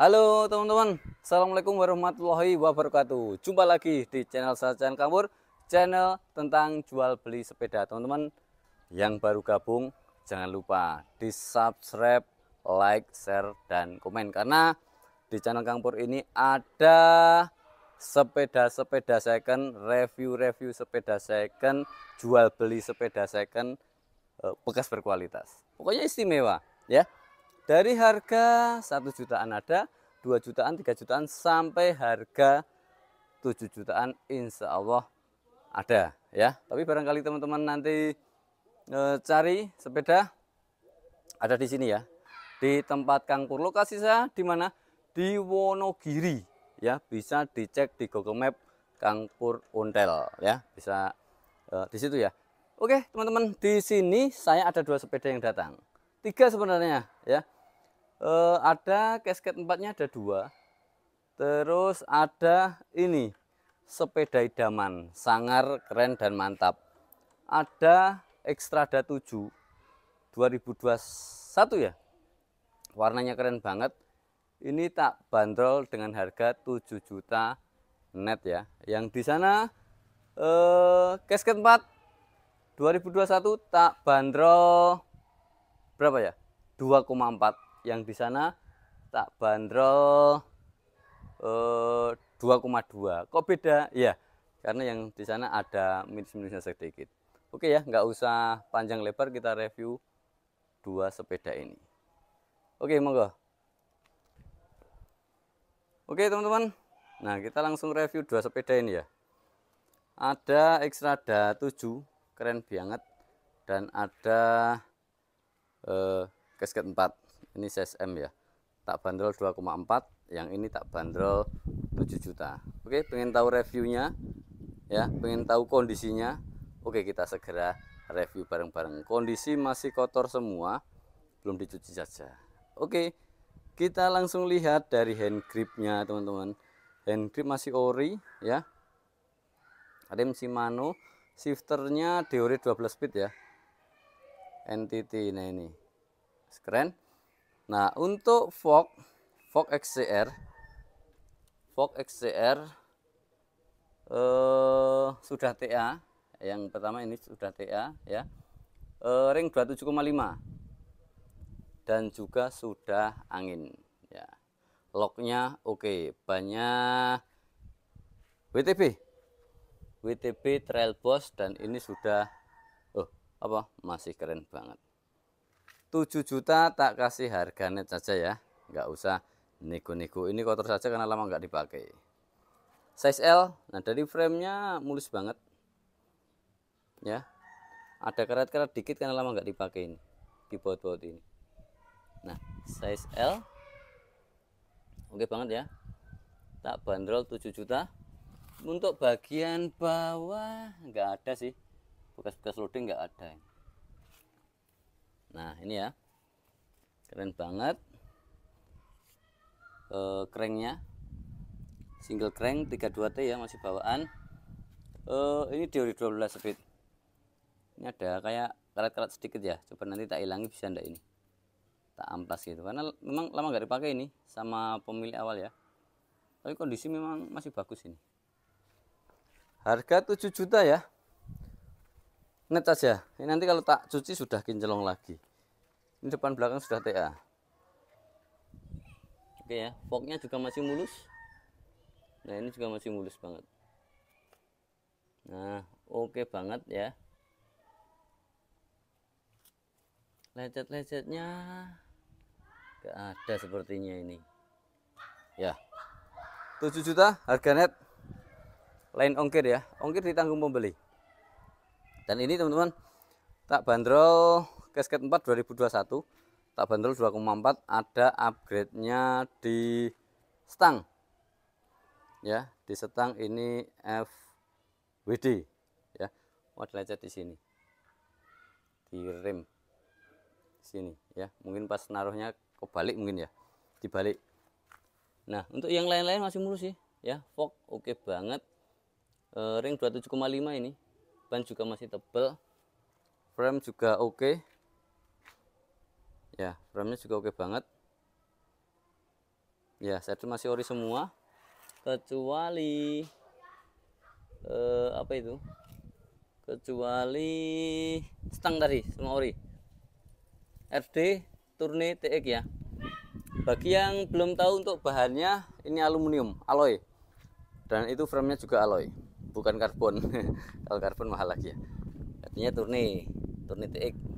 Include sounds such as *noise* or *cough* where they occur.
Halo teman-teman, Assalamualaikum warahmatullahi wabarakatuh. Jumpa lagi di channel saya Channel Kampur Channel tentang jual beli sepeda. Teman-teman yang baru gabung Jangan lupa di subscribe, like, share, dan komen. Karena di channel Kampur ini ada sepeda-sepeda second Review-review sepeda second Jual beli sepeda second eh, Bekas berkualitas. Pokoknya istimewa ya dari harga satu jutaan ada, 2 jutaan, 3 jutaan sampai harga 7 jutaan insya Allah ada ya. Tapi barangkali teman-teman nanti e, cari sepeda ada di sini ya. Di tempat Kangpur. Lokasi saya di mana? Di Wonogiri ya. Bisa dicek di Google Map Kangpur Ontel ya. Bisa e, di situ ya. Oke, teman-teman, di sini saya ada dua sepeda yang datang. Tiga sebenarnya ya. Uh, ada casket empatnya ada dua. Terus ada ini sepeda idaman sangar keren dan mantap. Ada Extrada 7 2021 ya. Warnanya keren banget. Ini tak bandrol dengan harga 7 juta net ya. Yang di sana eh, casket 4 2021 tak bandrol berapa ya 2,4 yang di sana tak bandrol eh, 2,2 kok beda? Ya karena yang di sana ada minus-minusnya sedikit. Oke ya nggak usah panjang lebar kita review dua sepeda ini. Oke monggo. Oke teman-teman. Nah kita langsung review dua sepeda ini ya. Ada Extrada 7 keren banget. Dan ada eh, kasket 4 ini size M ya. Tak bandrol 2,4 yang ini tak bandrol 7 juta. Oke pengen tahu reviewnya ya pengen tahu kondisinya. Oke kita segera review bareng-bareng. Kondisi masih kotor semua belum dicuci saja. Oke kita langsung lihat dari hand gripnya teman-teman. Hand grip masih ori ya. Rem Shimano shifternya Deore 12 speed ya. NTT nah ini keren Nah, untuk Fog Fog XCR Fog XCR eh, sudah TA. Yang pertama ini sudah TA ya. Eh, ring 27,5 dan juga sudah angin ya. Locknya oke, banyak WTB. WTB Trail Boss dan ini sudah oh apa masih keren banget 7 juta tak kasih harga net saja ya. Nggak usah nego-nego ini kotor saja karena lama nggak dipakai. Size L nah dari framenya mulus banget. Ya. Ada karat-karat dikit karena lama nggak dipakai ini di baut-baut ini. Nah size L oke banget ya. Tak bandrol 7 juta. Untuk bagian bawah nggak ada sih. Bekas-bekas loading nggak ada nah ini ya. Keren banget. E, cranknya single crank 32T ya masih bawaan. E, ini Diori 12 speed. Ini ada kayak karat-karat sedikit ya. Coba nanti tak hilangi bisa ndak ini? Tak amplas gitu. Karena memang lama nggak dipakai ini sama pemilik awal ya. Tapi kondisi memang masih bagus ini. Harga 7 juta ya net saja ini nanti kalau tak cuci sudah kinclong lagi. Ini depan belakang sudah TA. Oke ya fognya juga masih mulus. Nah ini juga masih mulus banget. Nah oke banget ya. Lecet-lecetnya gak ada sepertinya ini. Ya. 7 juta harga net. Lain ongkir ya. Ongkir ditanggung pembeli dan ini teman-teman tak bandrol casket 4 2021 tak bandrol 2,4 ada upgrade nya di stang. Ya di stang ini FWD ya. Ada lecet di sini. Di rem sini ya. Mungkin pas naruhnya kebalik mungkin ya. Dibalik. Nah untuk yang lain-lain masih mulus sih ya. Fog oke okay banget. E, ring 27,5 ini ban juga masih tebal frame juga oke. Okay. ya framenya juga oke okay banget. Ya saya masih ori semua. Kecuali eh, apa itu? Kecuali stang tadi semua ori. RD Turne TX ya. Bagi yang belum tahu untuk bahannya ini aluminium alloy. Dan itu framenya juga alloy bukan karbon. *laughs* Kalau karbon mahal lagi ya. Artinya Turne Turne TX